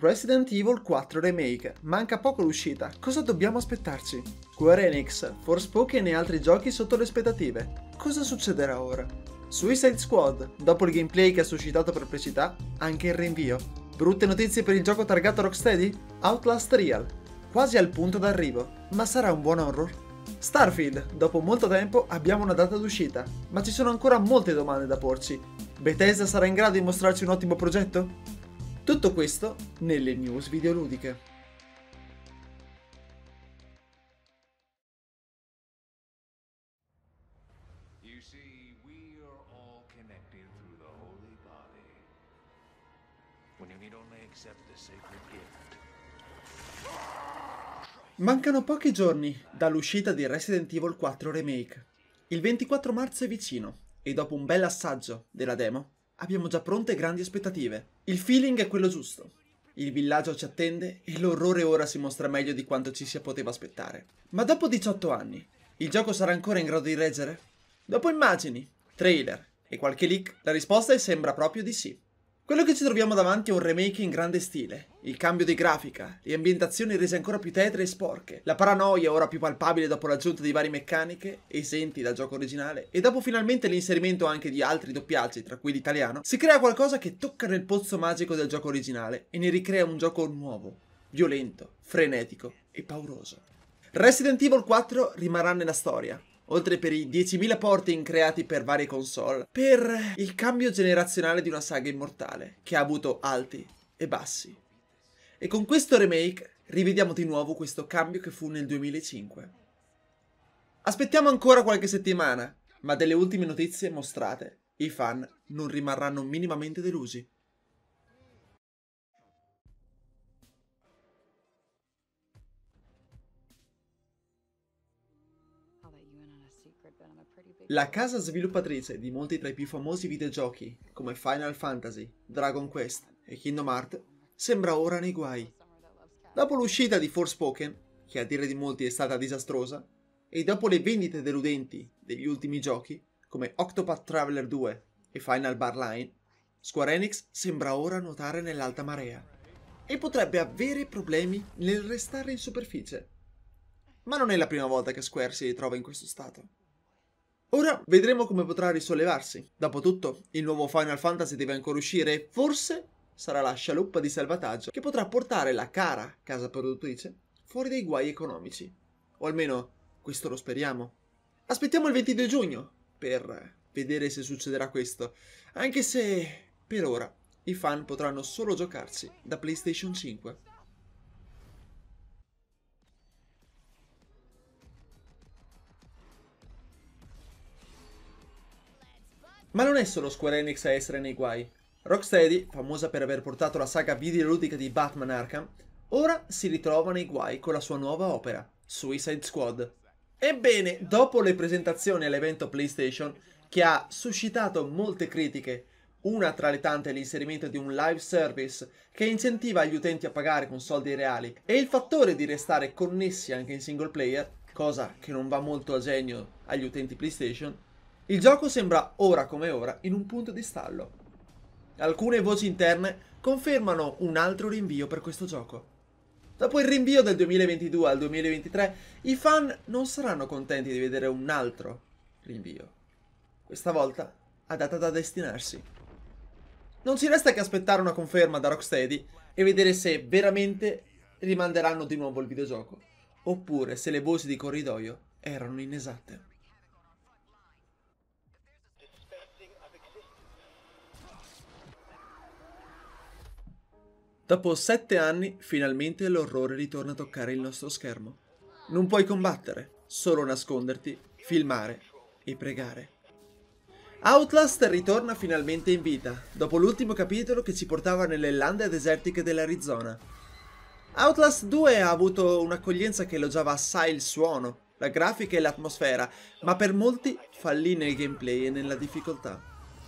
Resident Evil 4 Remake. Manca poco l'uscita. Cosa dobbiamo aspettarci? Square Enix, Forspoken e altri giochi sotto le aspettative. Cosa succederà ora? Suicide Squad. Dopo il gameplay che ha suscitato perplessità, anche il rinvio. Brutte notizie per il gioco targato Rocksteady? Outlast Real. Quasi al punto d'arrivo. Ma sarà un buon horror? Starfield. Dopo molto tempo abbiamo una data d'uscita. Ma ci sono ancora molte domande da porci. Bethesda sarà in grado di mostrarci un ottimo progetto? Tutto questo nelle news videoludiche. Mancano pochi giorni dall'uscita di Resident Evil 4 Remake. Il 24 marzo è vicino e dopo un bel assaggio della demo abbiamo già pronte grandi aspettative. Il feeling è quello giusto. Il villaggio ci attende e l'orrore ora si mostra meglio di quanto ci si poteva aspettare. Ma dopo 18 anni, il gioco sarà ancora in grado di reggere? Dopo immagini, trailer e qualche leak, la risposta sembra proprio di sì. Quello che ci troviamo davanti è un remake in grande stile, il cambio di grafica, le ambientazioni rese ancora più tetre e sporche, la paranoia ora più palpabile dopo l'aggiunta di varie meccaniche, esenti dal gioco originale, e dopo finalmente l'inserimento anche di altri doppiaggi, tra cui l'italiano, si crea qualcosa che tocca nel pozzo magico del gioco originale e ne ricrea un gioco nuovo, violento, frenetico e pauroso. Resident Evil 4 rimarrà nella storia, oltre per i 10.000 porting creati per varie console, per il cambio generazionale di una saga immortale, che ha avuto alti e bassi. E con questo remake rivediamo di nuovo questo cambio che fu nel 2005. Aspettiamo ancora qualche settimana, ma delle ultime notizie mostrate, i fan non rimarranno minimamente delusi. La casa sviluppatrice di molti tra i più famosi videogiochi, come Final Fantasy, Dragon Quest e Kingdom Hearts, sembra ora nei guai. Dopo l'uscita di Forspoken, che a dire di molti è stata disastrosa, e dopo le vendite deludenti degli ultimi giochi, come Octopath Traveler 2 e Final Bar Line, Square Enix sembra ora nuotare nell'alta marea e potrebbe avere problemi nel restare in superficie. Ma non è la prima volta che Square si ritrova in questo stato. Ora vedremo come potrà risollevarsi. Dopotutto, il nuovo Final Fantasy deve ancora uscire e forse sarà la scialuppa di salvataggio che potrà portare la cara casa produttrice fuori dai guai economici. O almeno questo lo speriamo. Aspettiamo il 22 giugno per vedere se succederà questo, anche se per ora i fan potranno solo giocarsi da PlayStation 5. Ma non è solo Square Enix a essere nei guai. Rocksteady, famosa per aver portato la saga videoludica di Batman Arkham, ora si ritrova nei guai con la sua nuova opera, Suicide Squad. Ebbene, dopo le presentazioni all'evento PlayStation, che ha suscitato molte critiche, una tra le tante l'inserimento di un live service che incentiva gli utenti a pagare con soldi reali e il fattore di restare connessi anche in single player, cosa che non va molto a genio agli utenti PlayStation, il gioco sembra ora come ora in un punto di stallo. Alcune voci interne confermano un altro rinvio per questo gioco. Dopo il rinvio del 2022 al 2023, i fan non saranno contenti di vedere un altro rinvio. Questa volta a data da destinarsi. Non ci resta che aspettare una conferma da Rocksteady e vedere se veramente rimanderanno di nuovo il videogioco, oppure se le voci di corridoio erano inesatte. Dopo sette anni, finalmente l'orrore ritorna a toccare il nostro schermo. Non puoi combattere, solo nasconderti, filmare e pregare. Outlast ritorna finalmente in vita, dopo l'ultimo capitolo che ci portava nelle lande desertiche dell'Arizona. Outlast 2 ha avuto un'accoglienza che elogiava assai il suono, la grafica e l'atmosfera, ma per molti fallì nel gameplay e nella difficoltà.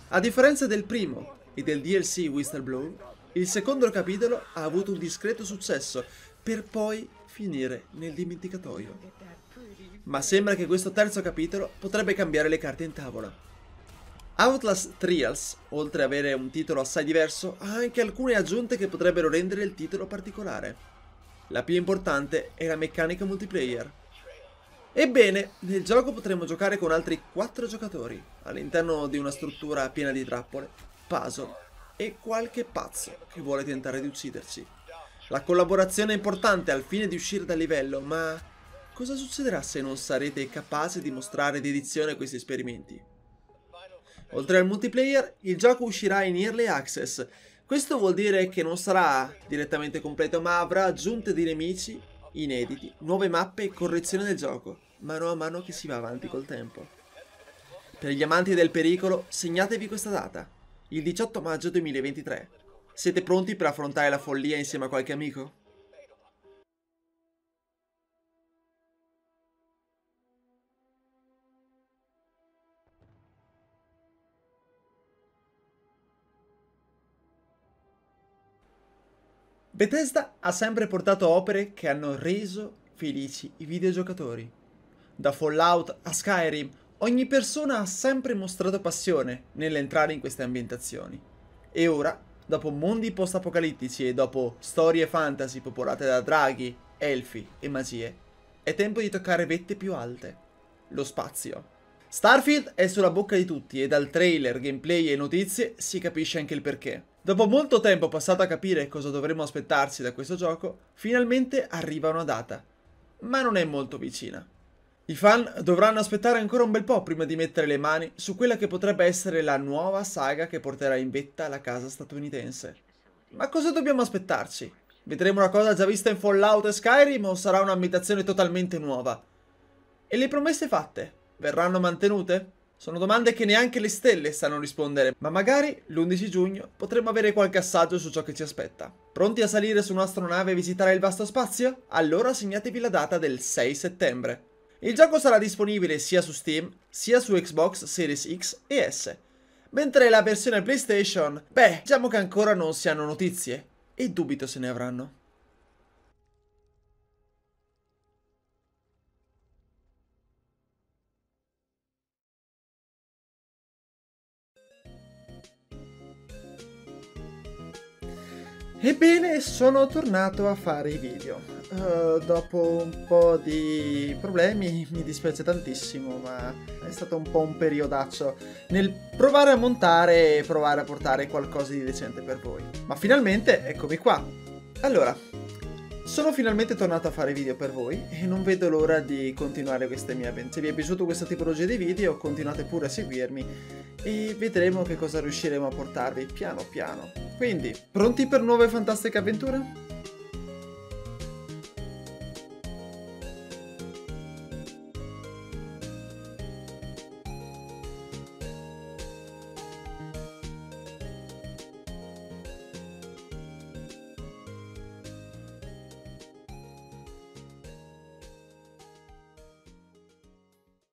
A differenza del primo e del DLC Whistleblow, il secondo capitolo ha avuto un discreto successo, per poi finire nel dimenticatoio. Ma sembra che questo terzo capitolo potrebbe cambiare le carte in tavola. Outlast Trials, oltre ad avere un titolo assai diverso, ha anche alcune aggiunte che potrebbero rendere il titolo particolare. La più importante è la meccanica multiplayer. Ebbene, nel gioco potremo giocare con altri 4 giocatori, all'interno di una struttura piena di trappole, puzzle e qualche pazzo che vuole tentare di ucciderci. La collaborazione è importante al fine di uscire dal livello, ma cosa succederà se non sarete capaci di mostrare dedizione a questi esperimenti? Oltre al multiplayer, il gioco uscirà in Early Access. Questo vuol dire che non sarà direttamente completo, ma avrà aggiunte di nemici inediti, nuove mappe e correzioni del gioco, mano a mano che si va avanti col tempo. Per gli amanti del pericolo, segnatevi questa data, il 18 maggio 2023. Siete pronti per affrontare la follia insieme a qualche amico? Bethesda ha sempre portato opere che hanno reso felici i videogiocatori. Da Fallout a Skyrim, ogni persona ha sempre mostrato passione nell'entrare in queste ambientazioni. E ora, dopo mondi post-apocalittici e dopo storie fantasy popolate da draghi, elfi e magie, è tempo di toccare vette più alte. Lo spazio. Starfield è sulla bocca di tutti e dal trailer, gameplay e notizie si capisce anche il perché. Dopo molto tempo passato a capire cosa dovremmo aspettarci da questo gioco, finalmente arriva una data. Ma non è molto vicina. I fan dovranno aspettare ancora un bel po' prima di mettere le mani su quella che potrebbe essere la nuova saga che porterà in vetta la casa statunitense. Ma cosa dobbiamo aspettarci? Vedremo una cosa già vista in Fallout e Skyrim o sarà un'ambientazione totalmente nuova? E le promesse fatte? Verranno mantenute? Sono domande che neanche le stelle sanno rispondere, ma magari l'11 giugno potremo avere qualche assaggio su ciò che ci aspetta. Pronti a salire su un'astronave e visitare il vasto spazio? Allora segnatevi la data del 6 settembre. Il gioco sarà disponibile sia su Steam, sia su Xbox Series X e S. Mentre la versione PlayStation, beh, diciamo che ancora non si hanno notizie, e dubito se ne avranno. Ebbene, sono tornato a fare i video. Uh, dopo un po' di problemi, mi dispiace tantissimo, ma è stato un po' un periodaccio nel provare a montare e provare a portare qualcosa di decente per voi. Ma finalmente, eccomi qua. Allora, sono finalmente tornato a fare video per voi e non vedo l'ora di continuare queste mie avventure. Se vi è piaciuto questa tipologia di video, continuate pure a seguirmi e vedremo che cosa riusciremo a portarvi piano piano. Quindi, pronti per nuove fantastiche avventure?